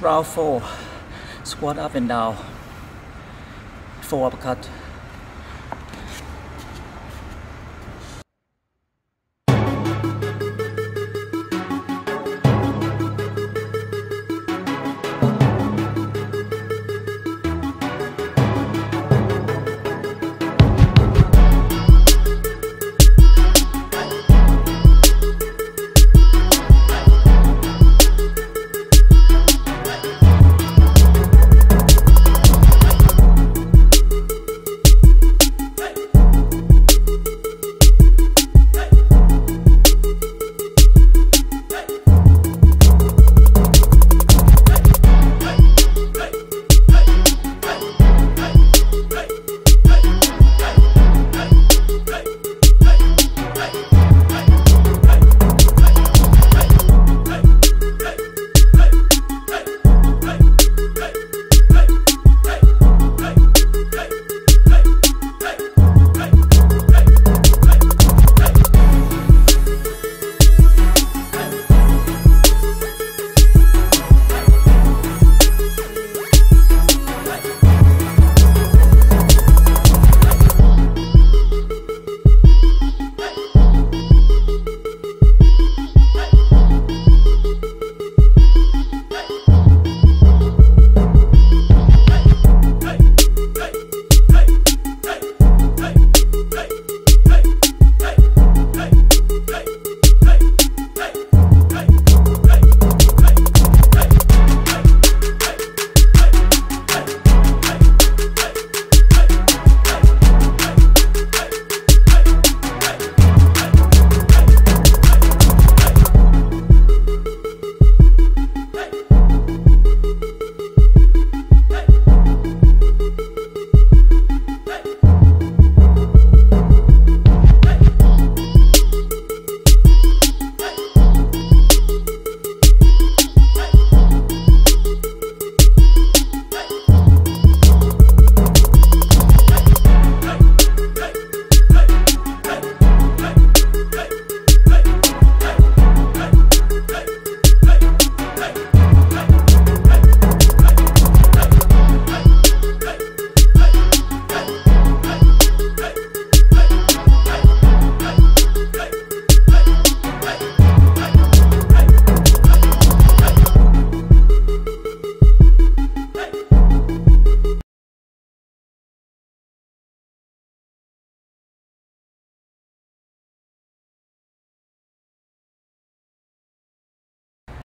round four, squat up and down, four uppercut.